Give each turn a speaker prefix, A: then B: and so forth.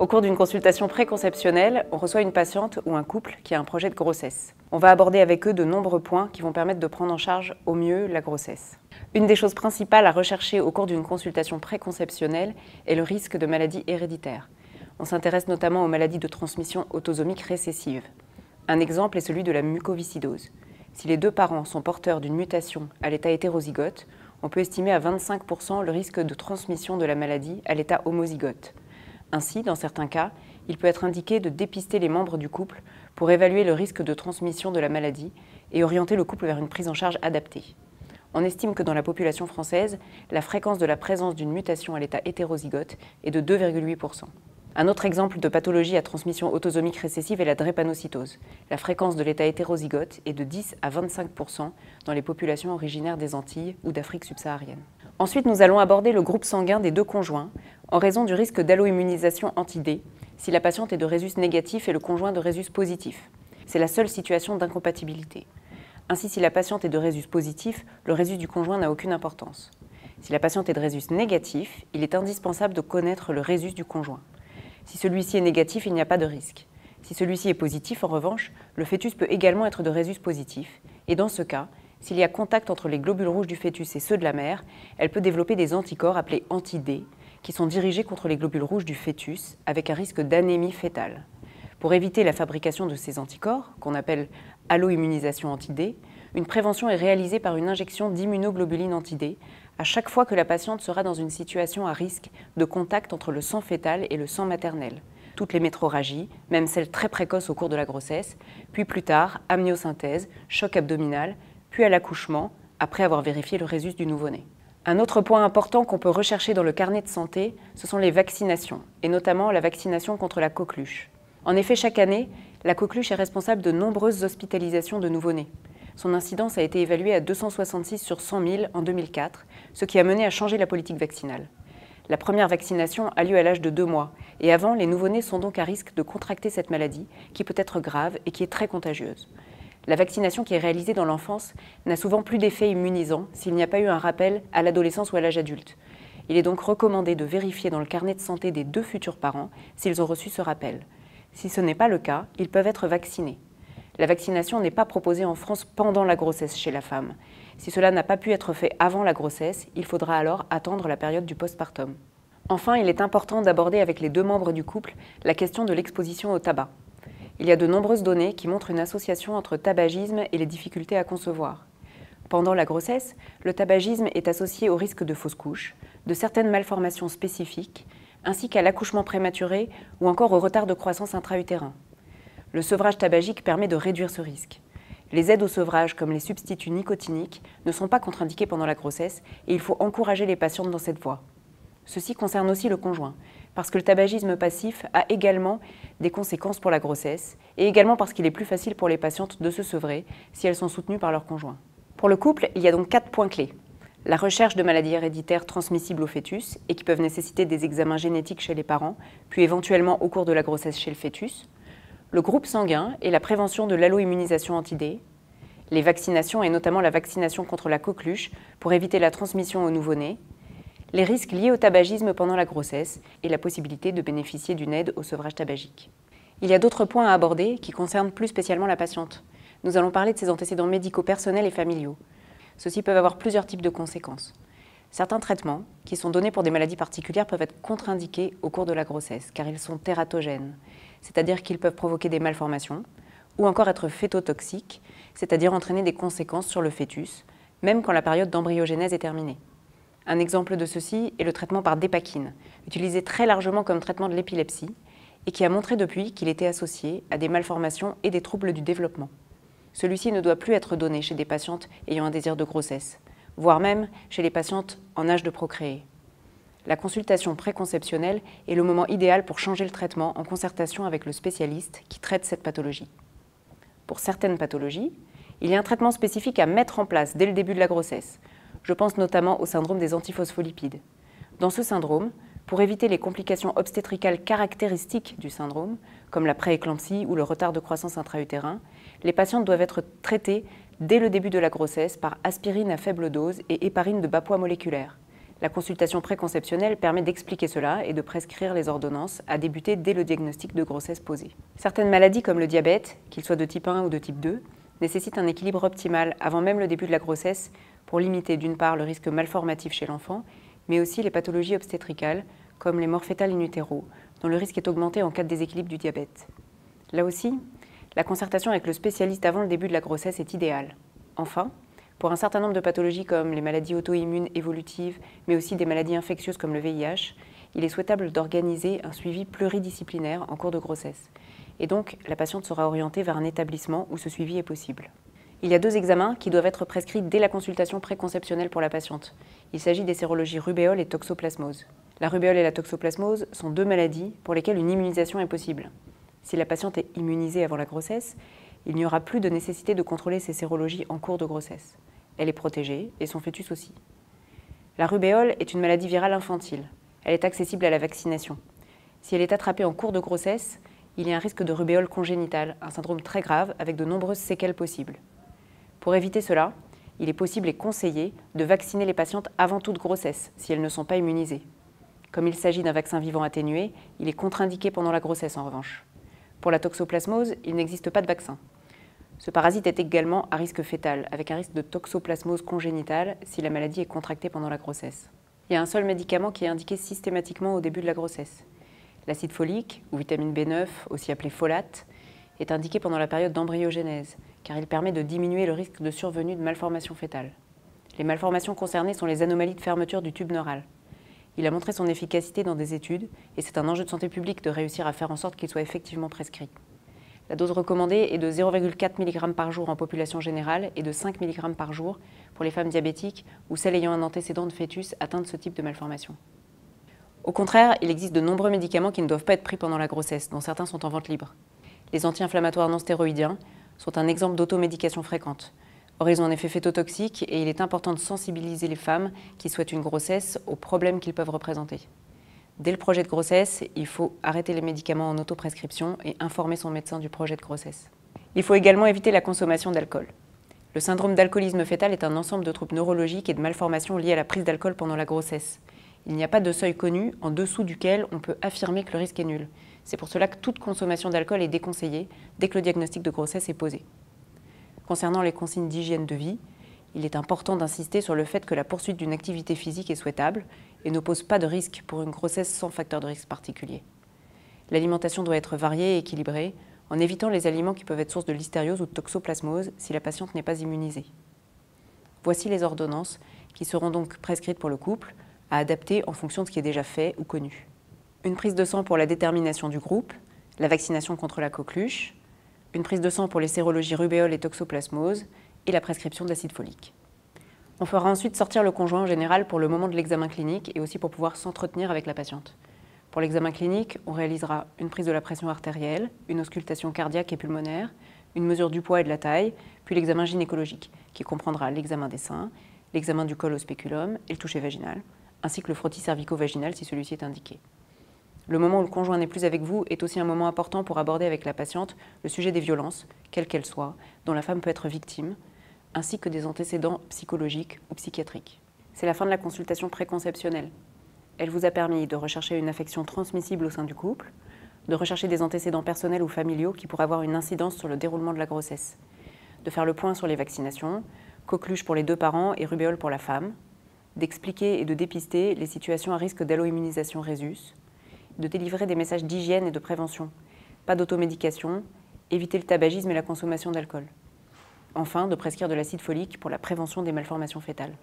A: Au cours d'une consultation préconceptionnelle, on reçoit une patiente ou un couple qui a un projet de grossesse. On va aborder avec eux de nombreux points qui vont permettre de prendre en charge au mieux la grossesse. Une des choses principales à rechercher au cours d'une consultation préconceptionnelle est le risque de maladies héréditaires. On s'intéresse notamment aux maladies de transmission autosomique récessive. Un exemple est celui de la mucoviscidose. Si les deux parents sont porteurs d'une mutation à l'état hétérozygote, on peut estimer à 25% le risque de transmission de la maladie à l'état homozygote. Ainsi, dans certains cas, il peut être indiqué de dépister les membres du couple pour évaluer le risque de transmission de la maladie et orienter le couple vers une prise en charge adaptée. On estime que dans la population française, la fréquence de la présence d'une mutation à l'état hétérozygote est de 2,8%. Un autre exemple de pathologie à transmission autosomique récessive est la drépanocytose. La fréquence de l'état hétérozygote est de 10 à 25% dans les populations originaires des Antilles ou d'Afrique subsaharienne. Ensuite, nous allons aborder le groupe sanguin des deux conjoints en raison du risque d'alloimmunisation anti-D si la patiente est de résus négatif et le conjoint de résus positif. C'est la seule situation d'incompatibilité. Ainsi, si la patiente est de résus positif, le résus du conjoint n'a aucune importance. Si la patiente est de résus négatif, il est indispensable de connaître le résus du conjoint. Si celui-ci est négatif, il n'y a pas de risque. Si celui-ci est positif, en revanche, le fœtus peut également être de résus positif, et dans ce cas, s'il y a contact entre les globules rouges du fœtus et ceux de la mère, elle peut développer des anticorps appelés anti-D, qui sont dirigés contre les globules rouges du fœtus avec un risque d'anémie fétale. Pour éviter la fabrication de ces anticorps, qu'on appelle alloimmunisation anti-D, une prévention est réalisée par une injection d'immunoglobuline anti-D à chaque fois que la patiente sera dans une situation à risque de contact entre le sang fœtal et le sang maternel. Toutes les métroragies, même celles très précoces au cours de la grossesse, puis plus tard, amniosynthèse, choc abdominal, puis à l'accouchement, après avoir vérifié le résus du nouveau-né. Un autre point important qu'on peut rechercher dans le carnet de santé, ce sont les vaccinations, et notamment la vaccination contre la coqueluche. En effet, chaque année, la coqueluche est responsable de nombreuses hospitalisations de nouveau-nés. Son incidence a été évaluée à 266 sur 100 000 en 2004, ce qui a mené à changer la politique vaccinale. La première vaccination a lieu à l'âge de deux mois, et avant, les nouveau-nés sont donc à risque de contracter cette maladie, qui peut être grave et qui est très contagieuse. La vaccination qui est réalisée dans l'enfance n'a souvent plus d'effet immunisant s'il n'y a pas eu un rappel à l'adolescence ou à l'âge adulte. Il est donc recommandé de vérifier dans le carnet de santé des deux futurs parents s'ils ont reçu ce rappel. Si ce n'est pas le cas, ils peuvent être vaccinés. La vaccination n'est pas proposée en France pendant la grossesse chez la femme. Si cela n'a pas pu être fait avant la grossesse, il faudra alors attendre la période du postpartum. Enfin, il est important d'aborder avec les deux membres du couple la question de l'exposition au tabac. Il y a de nombreuses données qui montrent une association entre tabagisme et les difficultés à concevoir. Pendant la grossesse, le tabagisme est associé au risque de fausse couche, de certaines malformations spécifiques, ainsi qu'à l'accouchement prématuré ou encore au retard de croissance intra-utérin. Le sevrage tabagique permet de réduire ce risque. Les aides au sevrage, comme les substituts nicotiniques, ne sont pas contre-indiqués pendant la grossesse et il faut encourager les patientes dans cette voie. Ceci concerne aussi le conjoint, parce que le tabagisme passif a également des conséquences pour la grossesse et également parce qu'il est plus facile pour les patientes de se sevrer si elles sont soutenues par leur conjoint. Pour le couple, il y a donc quatre points clés. La recherche de maladies héréditaires transmissibles au fœtus et qui peuvent nécessiter des examens génétiques chez les parents, puis éventuellement au cours de la grossesse chez le fœtus le groupe sanguin et la prévention de l'alloimmunisation anti-D, les vaccinations et notamment la vaccination contre la coqueluche pour éviter la transmission au nouveau-né, les risques liés au tabagisme pendant la grossesse et la possibilité de bénéficier d'une aide au sevrage tabagique. Il y a d'autres points à aborder qui concernent plus spécialement la patiente. Nous allons parler de ses antécédents médicaux personnels et familiaux. Ceux-ci peuvent avoir plusieurs types de conséquences. Certains traitements, qui sont donnés pour des maladies particulières, peuvent être contre-indiqués au cours de la grossesse, car ils sont tératogènes c'est-à-dire qu'ils peuvent provoquer des malformations, ou encore être phétotoxiques, c'est-à-dire entraîner des conséquences sur le fœtus, même quand la période d'embryogénèse est terminée. Un exemple de ceci est le traitement par dépakine, utilisé très largement comme traitement de l'épilepsie, et qui a montré depuis qu'il était associé à des malformations et des troubles du développement. Celui-ci ne doit plus être donné chez des patientes ayant un désir de grossesse, voire même chez les patientes en âge de procréer la consultation préconceptionnelle est le moment idéal pour changer le traitement en concertation avec le spécialiste qui traite cette pathologie. Pour certaines pathologies, il y a un traitement spécifique à mettre en place dès le début de la grossesse. Je pense notamment au syndrome des antiphospholipides. Dans ce syndrome, pour éviter les complications obstétricales caractéristiques du syndrome, comme la prééclampsie ou le retard de croissance intra-utérin, les patientes doivent être traitées dès le début de la grossesse par aspirine à faible dose et héparine de bas poids moléculaire. La consultation préconceptionnelle permet d'expliquer cela et de prescrire les ordonnances à débuter dès le diagnostic de grossesse posé. Certaines maladies comme le diabète, qu'il soit de type 1 ou de type 2, nécessitent un équilibre optimal avant même le début de la grossesse pour limiter d'une part le risque malformatif chez l'enfant, mais aussi les pathologies obstétricales comme les morts fétales in utero, dont le risque est augmenté en cas de déséquilibre du diabète. Là aussi, la concertation avec le spécialiste avant le début de la grossesse est idéale. Enfin, pour un certain nombre de pathologies comme les maladies auto-immunes évolutives, mais aussi des maladies infectieuses comme le VIH, il est souhaitable d'organiser un suivi pluridisciplinaire en cours de grossesse. Et donc, la patiente sera orientée vers un établissement où ce suivi est possible. Il y a deux examens qui doivent être prescrits dès la consultation préconceptionnelle pour la patiente. Il s'agit des sérologies rubéole et toxoplasmose. La rubéole et la toxoplasmose sont deux maladies pour lesquelles une immunisation est possible. Si la patiente est immunisée avant la grossesse, il n'y aura plus de nécessité de contrôler ses sérologies en cours de grossesse. Elle est protégée et son fœtus aussi. La rubéole est une maladie virale infantile. Elle est accessible à la vaccination. Si elle est attrapée en cours de grossesse, il y a un risque de rubéole congénitale, un syndrome très grave avec de nombreuses séquelles possibles. Pour éviter cela, il est possible et conseillé de vacciner les patientes avant toute grossesse si elles ne sont pas immunisées. Comme il s'agit d'un vaccin vivant atténué, il est contre-indiqué pendant la grossesse en revanche. Pour la toxoplasmose, il n'existe pas de vaccin. Ce parasite est également à risque fœtal, avec un risque de toxoplasmose congénitale si la maladie est contractée pendant la grossesse. Il y a un seul médicament qui est indiqué systématiquement au début de la grossesse. L'acide folique, ou vitamine B9, aussi appelée folate, est indiqué pendant la période d'embryogénèse, car il permet de diminuer le risque de survenue de malformations fœtales. Les malformations concernées sont les anomalies de fermeture du tube neural. Il a montré son efficacité dans des études, et c'est un enjeu de santé publique de réussir à faire en sorte qu'il soit effectivement prescrit. La dose recommandée est de 0,4 mg par jour en population générale et de 5 mg par jour pour les femmes diabétiques ou celles ayant un antécédent de fœtus atteint de ce type de malformation. Au contraire, il existe de nombreux médicaments qui ne doivent pas être pris pendant la grossesse, dont certains sont en vente libre. Les anti-inflammatoires non stéroïdiens sont un exemple d'automédication fréquente. Or, ils ont un effet phétotoxique et il est important de sensibiliser les femmes qui souhaitent une grossesse aux problèmes qu'ils peuvent représenter. Dès le projet de grossesse, il faut arrêter les médicaments en autoprescription et informer son médecin du projet de grossesse. Il faut également éviter la consommation d'alcool. Le syndrome d'alcoolisme fœtal est un ensemble de troubles neurologiques et de malformations liées à la prise d'alcool pendant la grossesse. Il n'y a pas de seuil connu en dessous duquel on peut affirmer que le risque est nul. C'est pour cela que toute consommation d'alcool est déconseillée dès que le diagnostic de grossesse est posé. Concernant les consignes d'hygiène de vie, il est important d'insister sur le fait que la poursuite d'une activité physique est souhaitable et ne pose pas de risque pour une grossesse sans facteur de risque particulier. L'alimentation doit être variée et équilibrée, en évitant les aliments qui peuvent être source de listériose ou de toxoplasmose si la patiente n'est pas immunisée. Voici les ordonnances qui seront donc prescrites pour le couple, à adapter en fonction de ce qui est déjà fait ou connu. Une prise de sang pour la détermination du groupe, la vaccination contre la coqueluche, une prise de sang pour les sérologies rubéole et toxoplasmose et la prescription d'acide folique. On fera ensuite sortir le conjoint en général pour le moment de l'examen clinique et aussi pour pouvoir s'entretenir avec la patiente. Pour l'examen clinique, on réalisera une prise de la pression artérielle, une auscultation cardiaque et pulmonaire, une mesure du poids et de la taille, puis l'examen gynécologique, qui comprendra l'examen des seins, l'examen du col au spéculum et le toucher vaginal, ainsi que le frottis cervico-vaginal si celui-ci est indiqué. Le moment où le conjoint n'est plus avec vous est aussi un moment important pour aborder avec la patiente le sujet des violences, quelles qu'elles soient, dont la femme peut être victime, ainsi que des antécédents psychologiques ou psychiatriques. C'est la fin de la consultation préconceptionnelle. Elle vous a permis de rechercher une affection transmissible au sein du couple, de rechercher des antécédents personnels ou familiaux qui pourraient avoir une incidence sur le déroulement de la grossesse, de faire le point sur les vaccinations, coqueluche pour les deux parents et rubéole pour la femme, d'expliquer et de dépister les situations à risque d'alloimmunisation résus, de délivrer des messages d'hygiène et de prévention, pas d'automédication, éviter le tabagisme et la consommation d'alcool enfin de prescrire de l'acide folique pour la prévention des malformations fœtales.